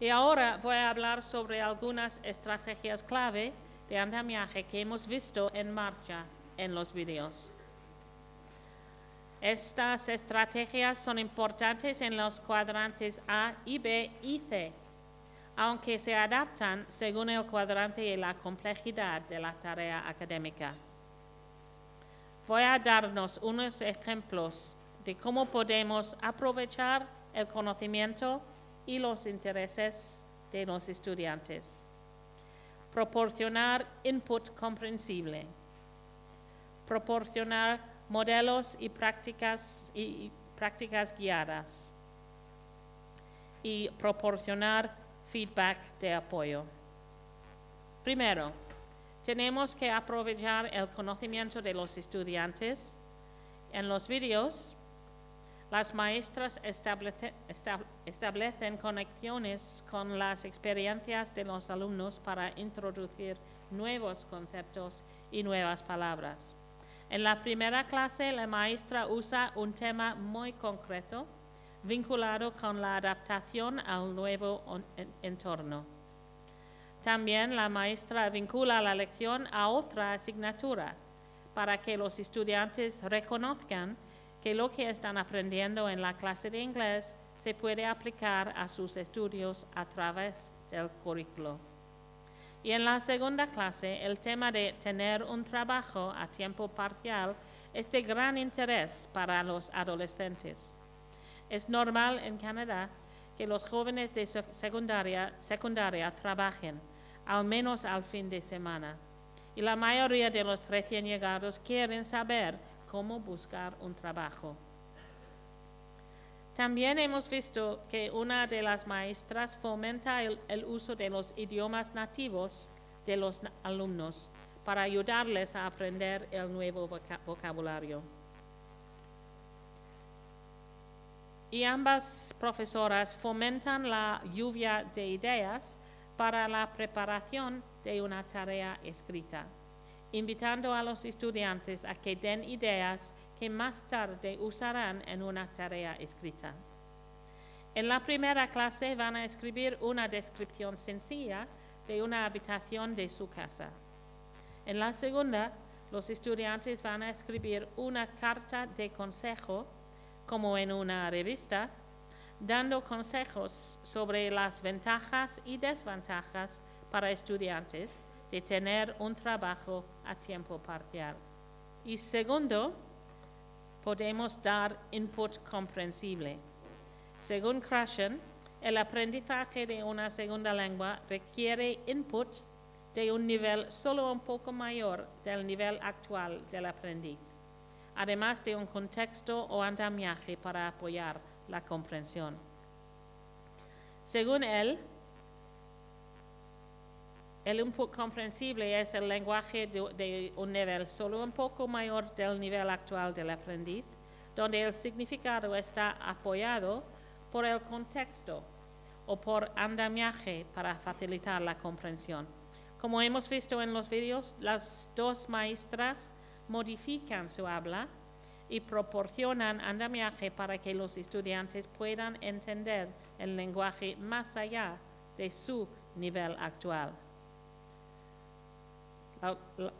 Y ahora voy a hablar sobre algunas estrategias clave de andamiaje que hemos visto en marcha en los videos. Estas estrategias son importantes en los cuadrantes A y B y C, aunque se adaptan según el cuadrante y la complejidad de la tarea académica. Voy a darnos unos ejemplos de cómo podemos aprovechar el conocimiento y los intereses de los estudiantes. Proporcionar input comprensible. Proporcionar modelos y prácticas, y prácticas guiadas. Y proporcionar feedback de apoyo. Primero, tenemos que aprovechar el conocimiento de los estudiantes. En los videos, las maestras establece, establecen conexiones con las experiencias de los alumnos para introducir nuevos conceptos y nuevas palabras. En la primera clase, la maestra usa un tema muy concreto vinculado con la adaptación al nuevo entorno. También la maestra vincula la lección a otra asignatura para que los estudiantes reconozcan que lo que están aprendiendo en la clase de inglés se puede aplicar a sus estudios a través del currículo. Y en la segunda clase, el tema de tener un trabajo a tiempo parcial es de gran interés para los adolescentes. Es normal en Canadá que los jóvenes de secundaria, secundaria trabajen, al menos al fin de semana. Y la mayoría de los recién llegados quieren saber cómo buscar un trabajo. También hemos visto que una de las maestras fomenta el, uso de los idiomas nativos de los alumnos para ayudarles a aprender el nuevo vocabulario. Y ambas profesoras fomentan la lluvia de ideas para la preparación de una tarea escrita invitando a los estudiantes a que den ideas que más tarde usarán en una tarea escrita. En la primera clase van a escribir una descripción sencilla de una habitación de su casa. En la segunda, los estudiantes van a escribir una carta de consejo, como en una revista, dando consejos sobre las ventajas y desventajas para estudiantes de tener un trabajo a tiempo parcial. Y segundo, podemos dar input comprensible. Según Krashen, el aprendizaje de una segunda lengua requiere input de un nivel solo un poco mayor del nivel actual del aprendiz, además de un contexto o andamiaje para apoyar la comprensión. Según él, el input comprensible es el lenguaje de, un nivel solo un poco mayor del nivel actual del aprendiz, donde el significado está apoyado por el contexto o por andamiaje para facilitar la comprensión. Como hemos visto en los vídeos, las dos maestras modifican su habla y proporcionan andamiaje para que los estudiantes puedan entender el lenguaje más allá de su nivel actual.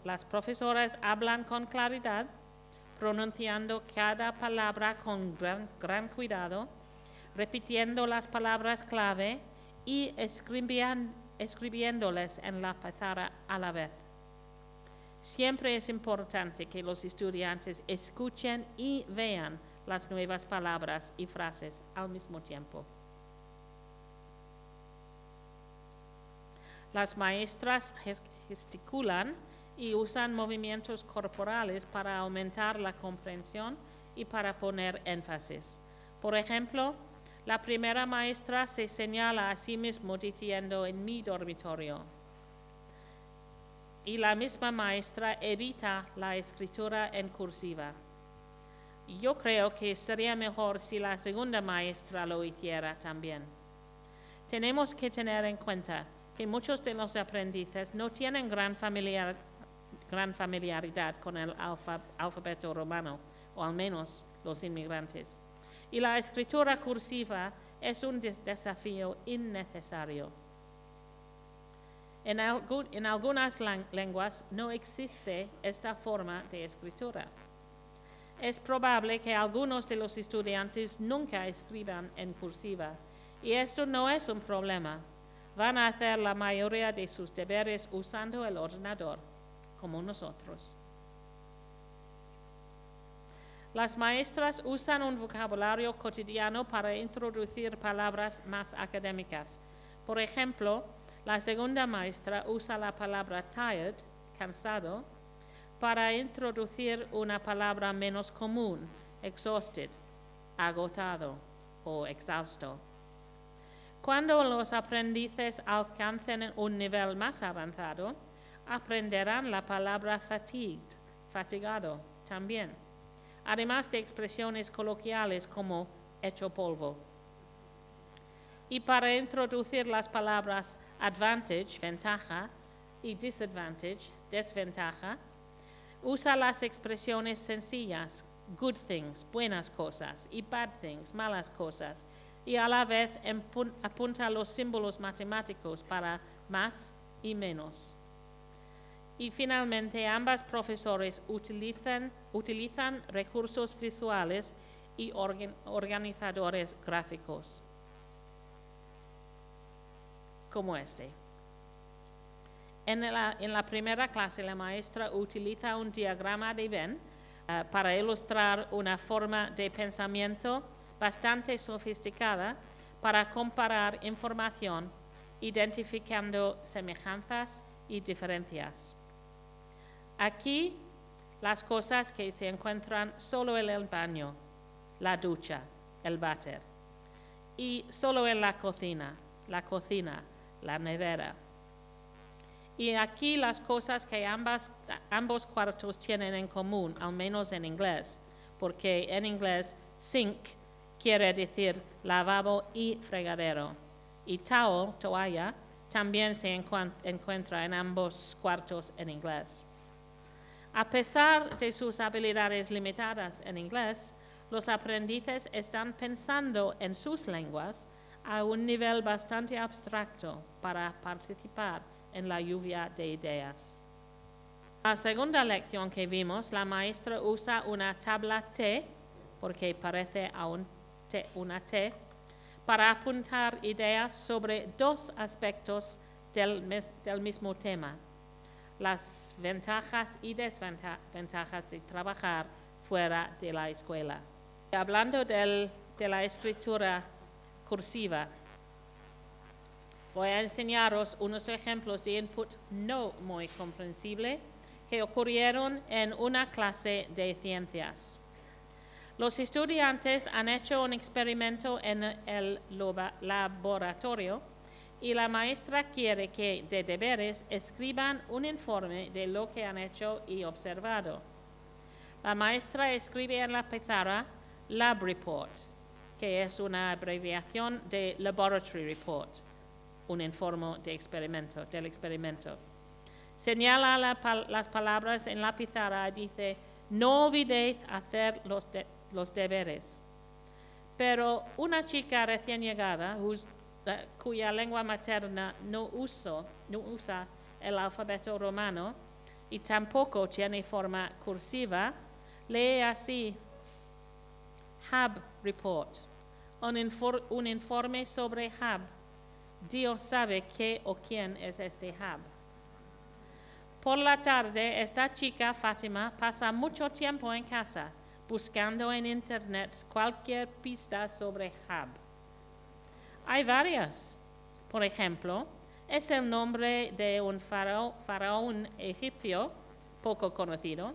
Las profesoras hablan con claridad, pronunciando cada palabra con gran, cuidado, repitiendo las palabras clave y escribiéndoles en la pizarra a la vez. Siempre es importante que los estudiantes escuchen y vean las nuevas palabras y frases al mismo tiempo. Las maestras gesticulan y usan movimientos corporales para aumentar la comprensión y para poner énfasis. Por ejemplo, la primera maestra se señala a sí mismo diciendo en mi dormitorio. Y la misma maestra evita la escritura en cursiva. Yo creo que sería mejor si la segunda maestra lo hiciera también. Tenemos que tener en cuenta que muchos de los aprendices no tienen gran, gran familiaridad con el alfabeto romano, o al menos los inmigrantes. Y la escritura cursiva es un des- desafío innecesario. En, algu- en algunas lenguas no existe esta forma de escritura. Es probable que algunos de los estudiantes nunca escriban en cursiva y esto no es un problema. Van a hacer la mayoría de sus deberes usando el ordenador, como nosotros. Las maestras usan un vocabulario cotidiano para introducir palabras más académicas. Por ejemplo, la segunda maestra usa la palabra tired, cansado, para introducir una palabra menos común, exhausted, agotado o exhausto. Cuando los aprendices alcancen un nivel más avanzado, aprenderán la palabra fatigued, fatigado también, además de expresiones coloquiales como hecho polvo. Y para introducir las palabras advantage, ventaja, y disadvantage, desventaja, usa las expresiones sencillas, good things, buenas cosas, y bad things, malas cosas, y a la vez apunta los símbolos matemáticos para más y menos. Y finalmente, ambas profesores utilizan, utilizan recursos visuales y organ- organizadores gráficos, como este. En la, en la primera clase, la maestra utiliza un diagrama de Venn eh, para ilustrar una forma de pensamiento bastante sofisticada para comparar información, identificando semejanzas y diferencias. Aquí, las cosas que se encuentran solo en el baño, la ducha, el váter, y solo en la cocina, la cocina, la nevera. Y aquí las cosas que ambas, ambos cuartos tienen en común, al menos en inglés, porque en inglés sink quiere decir lavabo y fregadero. Y towel, toalla, también se encuent- encuentra en ambos cuartos en inglés. A pesar de sus habilidades limitadas en inglés, los aprendices están pensando en sus lenguas a un nivel bastante abstracto para participar en la lluvia de ideas. La segunda lección que vimos, la maestra usa una tabla T, porque parece a un una T, para apuntar ideas sobre dos aspectos del, del mismo tema, las ventajas y desventajas de trabajar fuera de la escuela. Hablando del- de la escritura cursiva, voy a enseñaros unos ejemplos de input no muy comprensible que ocurrieron en una clase de ciencias. Los estudiantes han hecho un experimento en el laboratorio y la maestra quiere que de deberes escriban un informe de lo que han hecho y observado. La maestra escribe en la pizarra Lab Report, que es una abreviación de Laboratory Report, un informe de experimento, del experimento. Señala las palabras en la pizarra y dice, no olvidéis hacer los, de- los deberes. Pero una chica recién llegada, eh, cuya lengua materna no, usa el alfabeto romano y tampoco tiene forma cursiva, lee así, Hub Report, un, infor- un informe sobre Hub. Dios sabe qué o quién es este Hub. Por la tarde, esta chica, Fátima, pasa mucho tiempo en casa buscando en Internet cualquier pista sobre Hub. Hay varias. Por ejemplo, es el nombre de un farao- faraón egipcio poco conocido.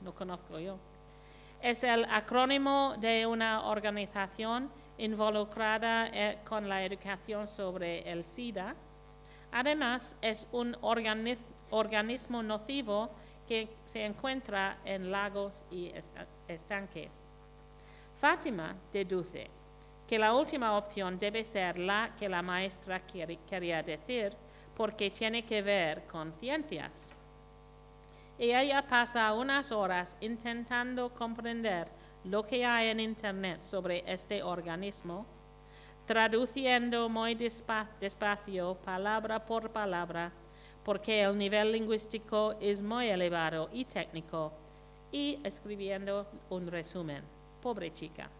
No conozco yo. Es el acrónimo de una organización involucrada eh, con la educación sobre el SIDA. Además, es un organi- organismo nocivo que se encuentra en lagos y esta- estanques. Fátima deduce que la última opción debe ser la que la maestra quería decir porque tiene que ver con ciencias. Y ella pasa unas horas intentando comprender lo que hay en Internet sobre este organismo traduciendo muy despa- despacio, palabra por palabra, porque el nivel lingüístico es muy elevado y técnico, y escribiendo un resumen. Pobre chica.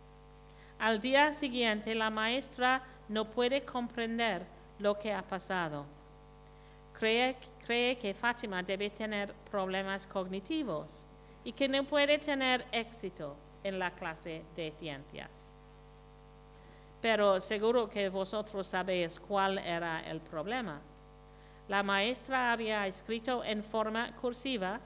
Al día siguiente, la maestra no puede comprender lo que ha pasado. Cree, cree que Fátima debe tener problemas cognitivos y que no puede tener éxito en la clase de ciencias. Pero seguro que vosotros sabéis cuál era el problema. La maestra había escrito en forma cursiva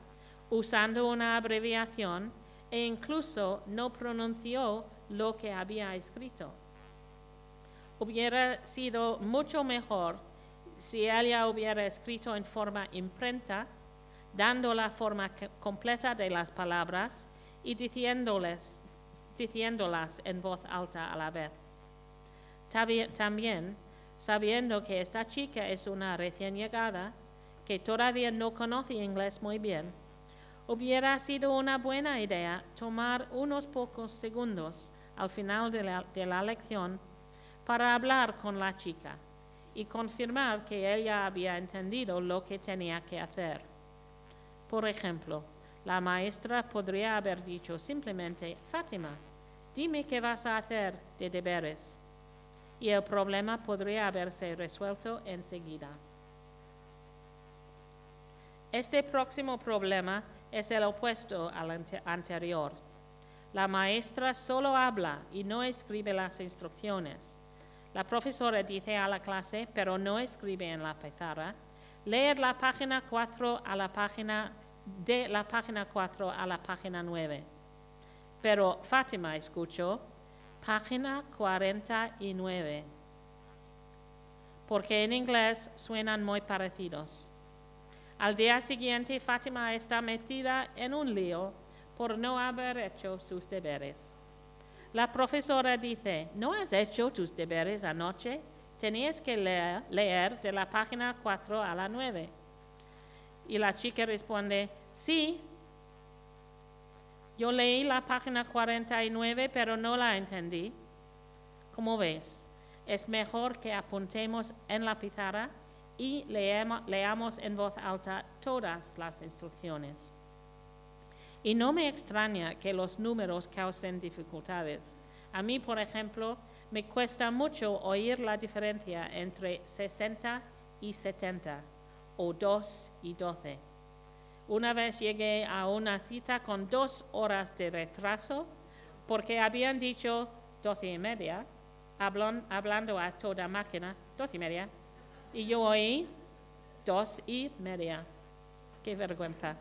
usando una abreviación e incluso no pronunció lo que había escrito. Hubiera sido mucho mejor si ella hubiera escrito en forma imprenta, dando la forma completa de las palabras y diciéndolas en voz alta a la vez. También, sabiendo que esta chica es una recién llegada, que todavía no conoce inglés muy bien, hubiera sido una buena idea tomar unos pocos segundos al final de la, de la lección para hablar con la chica y confirmar que ella había entendido lo que tenía que hacer. Por ejemplo, la maestra podría haber dicho simplemente, Fátima, dime qué vas a hacer de deberes. Y el problema podría haberse resuelto enseguida. Este próximo problema es el opuesto al ante- anterior. La maestra solo habla y no escribe las instrucciones. La profesora dice a la clase, pero no escribe en la pizarra, leer la página 4 a la página de la página 4 a la página 9. Pero Fátima escuchó página 49, porque en inglés suenan muy parecidos. Al día siguiente, Fátima está metida en un lío por no haber hecho sus deberes. La profesora dice, ¿no has hecho tus deberes anoche? Tenías que leer, de la página 4 a la 9. Y la chica responde, sí, yo leí la página 49, pero no la entendí. Como ves, es mejor que apuntemos en la pizarra y leamos en voz alta todas las instrucciones. Y no me extraña que los números causen dificultades. A mí, por ejemplo, me cuesta mucho oír la diferencia entre 60 y 70 o 2 y 12. Una vez llegué a una cita con dos horas de retraso porque habían dicho 12 y media, hablando a toda máquina, 12 y media, y yo oí dos y media. Qué vergüenza.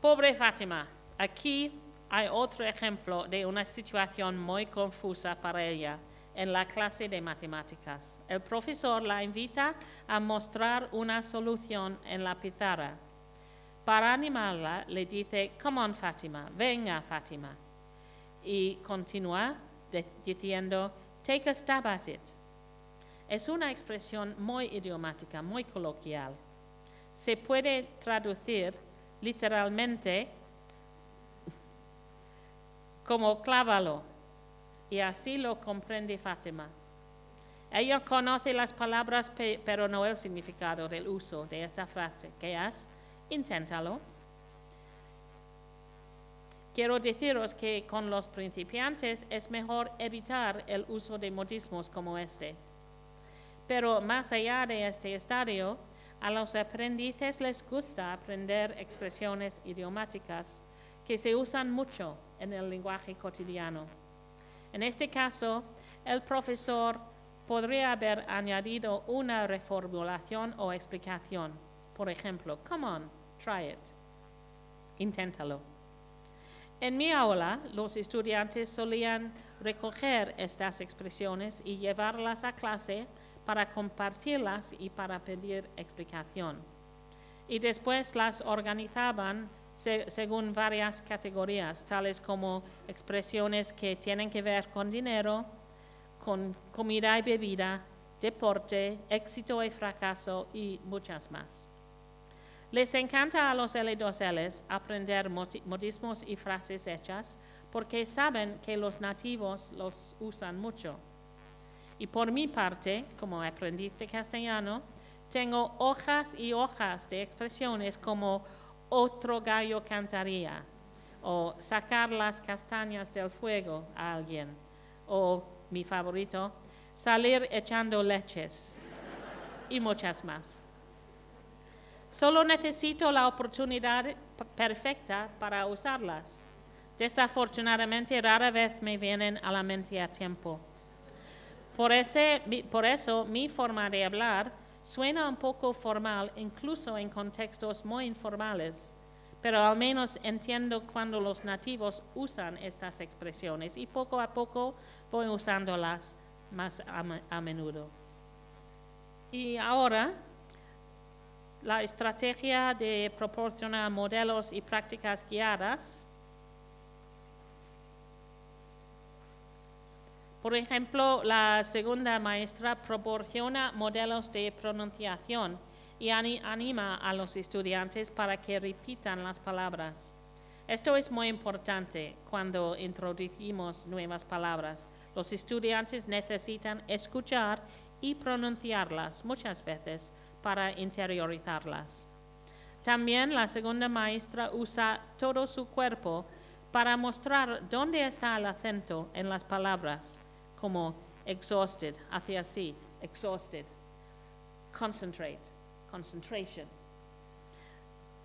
Pobre Fátima, aquí hay otro ejemplo de una situación muy confusa para ella en la clase de matemáticas. El profesor la invita a mostrar una solución en la pizarra. Para animarla, le dice, Come on, Fátima, venga, Fátima. Y continúa diciendo, Take a stab at it. Es una expresión muy idiomática, muy coloquial. Se puede traducir literalmente como clávalo. Y así lo comprende Fátima. Ella conoce las palabras, pe- pero no el significado del uso de esta frase, que es, inténtalo. Quiero deciros que con los principiantes es mejor evitar el uso de modismos como este. Pero más allá de este estadio, a los aprendices les gusta aprender expresiones idiomáticas que se usan mucho en el lenguaje cotidiano. En este caso, el profesor podría haber añadido una reformulación o explicación. Por ejemplo, come on, try it. Inténtalo. En mi aula, los estudiantes solían recoger estas expresiones y llevarlas a clase para compartirlas y para pedir explicación. Y después las organizaban se- según varias categorías, tales como expresiones que tienen que ver con dinero, con comida y bebida, deporte, éxito y fracaso y muchas más. Les encanta a los L2Ls aprender modismos y frases hechas porque saben que los nativos los usan mucho. Y por mi parte, como aprendiz de castellano, tengo hojas y hojas de expresiones como otro gallo cantaría, o sacar las castañas del fuego a alguien, o mi favorito, salir echando leches, y muchas más. Solo necesito la oportunidad perfecta para usarlas. Desafortunadamente, rara vez me vienen a la mente a tiempo. Por, ese, por eso, mi forma de hablar suena un poco formal, incluso en contextos muy informales, pero al menos entiendo cuando los nativos usan estas expresiones y poco a poco voy usándolas más a, a menudo. Y ahora la estrategia de proporcionar modelos y prácticas guiadas. Por ejemplo, la segunda maestra proporciona modelos de pronunciación y anima a los estudiantes para que repitan las palabras. Esto es muy importante cuando introducimos nuevas palabras. Los estudiantes necesitan escuchar y pronunciarlas muchas veces para interiorizarlas. También la segunda maestra usa todo su cuerpo para mostrar dónde está el acento en las palabras, como exhausted, hacia sí, exhausted, concentrate, concentration.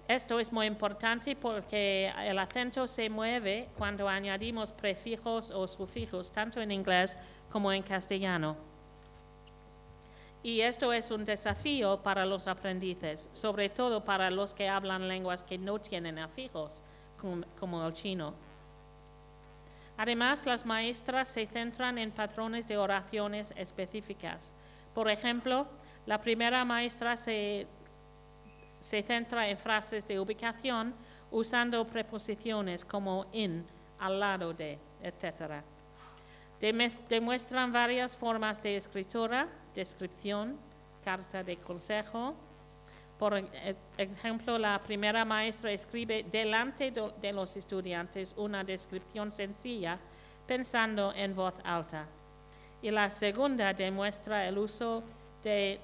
Esto es muy importante porque el acento se mueve cuando añadimos prefijos o sufijos, tanto en inglés como en castellano. Y esto es un desafío para los aprendices, sobre todo para los que hablan lenguas que no tienen afijos, como, el chino. Además, las maestras se centran en patrones de oraciones específicas. Por ejemplo, la primera maestra se, se centra en frases de ubicación usando preposiciones como in, al lado de, etc. Demuestran varias formas de escritura descripción, carta de consejo. Por e-, ejemplo, la primera maestra escribe delante de los estudiantes una descripción sencilla pensando en voz alta. Y la segunda demuestra el uso de,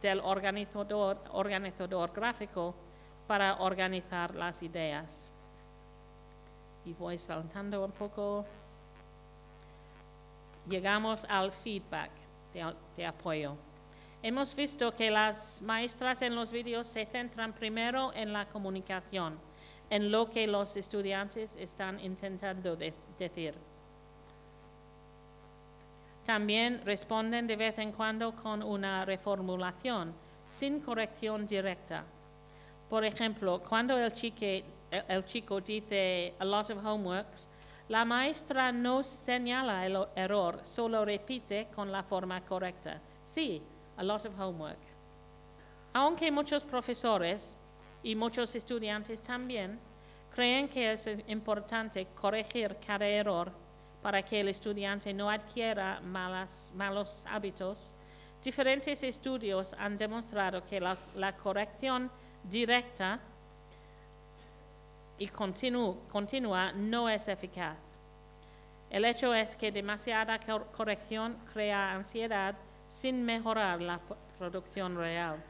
del organizador, organizador gráfico para organizar las ideas. Y voy saltando un poco llegamos al feedback de, apoyo. Hemos visto que las maestras en los vídeos se centran primero en la comunicación, en lo que los estudiantes están intentando decir. También responden de vez en cuando con una reformulación, sin corrección directa. Por ejemplo, cuando el, el chico dice a lot of homeworks, la maestra no señala el error, solo repite con la forma correcta. Sí, a lot of homework. Aunque muchos profesores y muchos estudiantes también creen que es importante corregir cada error para que el estudiante no adquiera malos hábitos, diferentes estudios han demostrado que la corrección directa y continua no es eficaz. El hecho es que demasiada corrección crea ansiedad sin mejorar la producción real.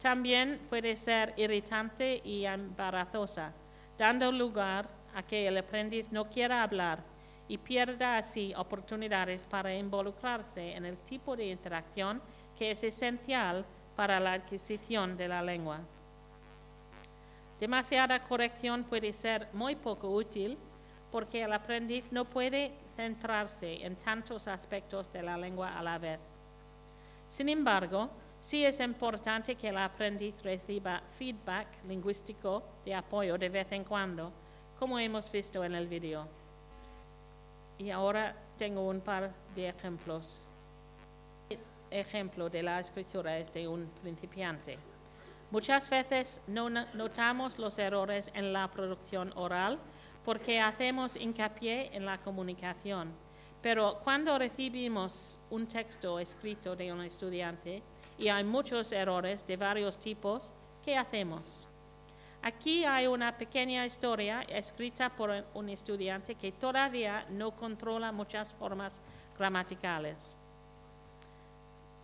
También puede ser irritante y embarazosa, dando lugar a que el aprendiz no quiera hablar y pierda así oportunidades para involucrarse en el tipo de interacción que es esencial para la adquisición de la lengua. Demasiada corrección puede ser muy poco útil porque el aprendiz no puede centrarse en tantos aspectos de la lengua a la vez. Sin embargo, sí es importante que el aprendiz reciba feedback lingüístico de apoyo de vez en cuando, como hemos visto en el video. Y ahora tengo un par de ejemplos. El ejemplo de la escritura es de un principiante. Muchas veces no notamos los errores en la producción oral porque hacemos hincapié en la comunicación. Pero cuando recibimos un texto escrito de un estudiante y hay muchos errores de varios tipos, ¿qué hacemos? Aquí hay una pequeña historia escrita por un estudiante que todavía no controla muchas formas gramaticales.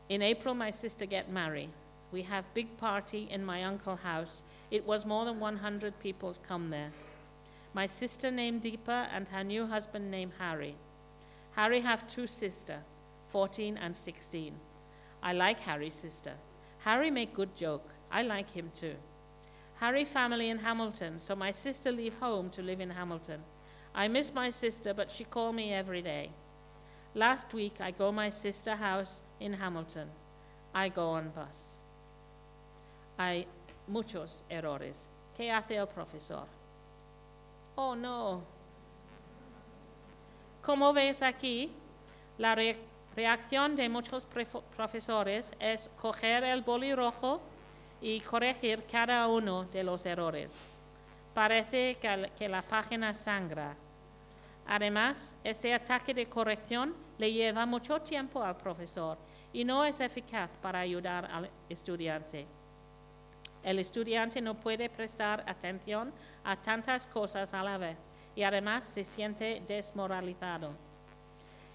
In April, my sister get married. We have big party in my uncle house. It was more than 100 people come there. My sister named Deepa and her new husband named Harry. Harry have two sister, 14 and 16. I like Harry's sister. Harry make good joke. I like him too. Harry family in Hamilton, so my sister leave home to live in Hamilton. I miss my sister, but she call me every day. Last week I go my sister house in Hamilton. I go on bus. Hay muchos errores. ¿Qué hace el profesor? Oh no. Como ves aquí, la re- reacción de muchos profesores es coger el boli rojo y corregir cada uno de los errores. Parece que la página sangra. Además, este ataque de corrección le lleva mucho tiempo al profesor y no es eficaz para ayudar al estudiante. El estudiante no puede prestar atención a tantas cosas a la vez y además se siente desmoralizado.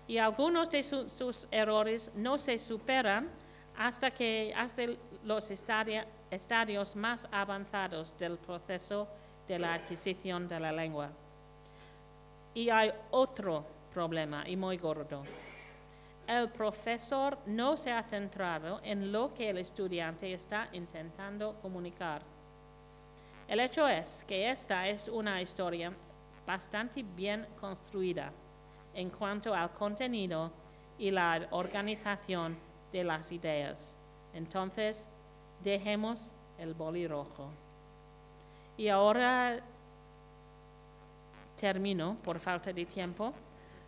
Y algunos de su- sus errores no se superan hasta que hasta los estadios más avanzados del proceso de la adquisición de la lengua. Y hay otro problema y muy gordo. El profesor no se ha centrado en lo que el estudiante está intentando comunicar. El hecho es que esta es una historia bastante bien construida en cuanto al contenido y la organización de las ideas. Entonces, dejemos el boli rojo. Y ahora termino por falta de tiempo.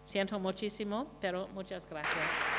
Siento muchísimo, pero muchas gracias.